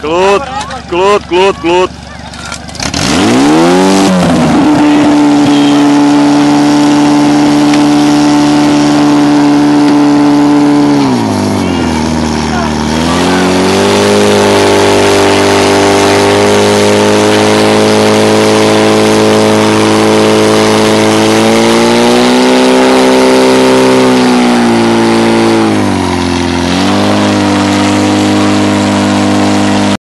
Клут, клут, клут, клут.